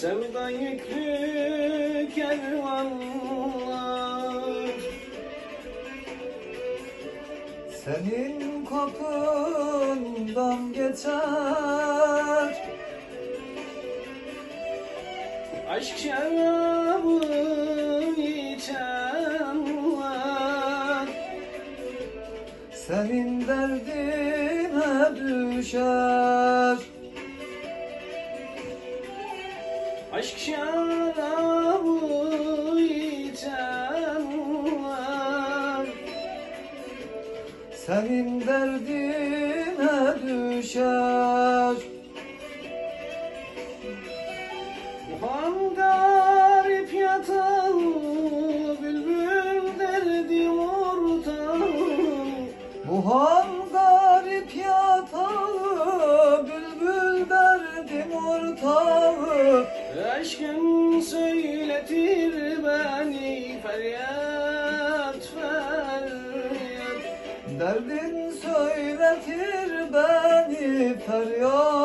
Sevda yüklü kervanlar. Senin kapından geçer. Aşk şarabı içenler. Senin derdine düşer Aşk şarabı içenler Senin derdine düşer. Muhan garip yatan Bülbül derdim ortağı Muhan garip yatağı Bülbül derdim ortağı Aşkın söyletir beni feryat feryat. Derdin söyletir beni feryat